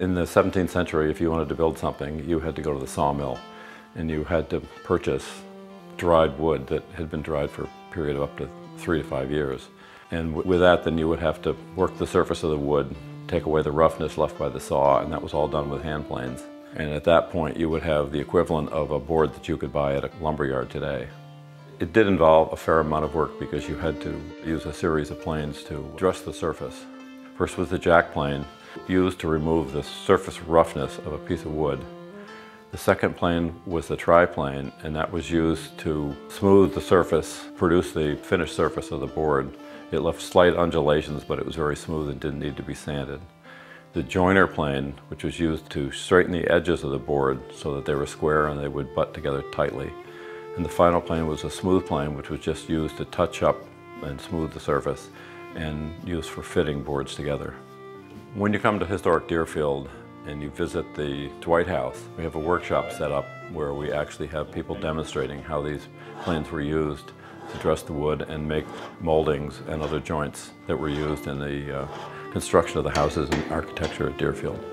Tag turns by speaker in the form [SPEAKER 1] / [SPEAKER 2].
[SPEAKER 1] In the 17th century, if you wanted to build something, you had to go to the sawmill and you had to purchase dried wood that had been dried for a period of up to three to five years. And with that, then you would have to work the surface of the wood, take away the roughness left by the saw, and that was all done with hand planes. And at that point, you would have the equivalent of a board that you could buy at a lumberyard today. It did involve a fair amount of work because you had to use a series of planes to dress the surface. First was the jack plane, used to remove the surface roughness of a piece of wood. The second plane was the try plane, and that was used to smooth the surface, produce the finished surface of the board. It left slight undulations, but it was very smooth and didn't need to be sanded. The joiner plane, which was used to straighten the edges of the board so that they were square and they would butt together tightly. And the final plane was a smooth plane, which was just used to touch up and smooth the surface and used for fitting boards together. When you come to historic Deerfield and you visit the Dwight House, we have a workshop set up where we actually have people demonstrating how these planes were used to dress the wood and make moldings and other joints that were used in the uh, construction of the houses and architecture at Deerfield.